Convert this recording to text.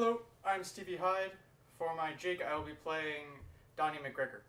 Hello, I'm Stevie Hyde. For my jig, I will be playing Donnie McGregor.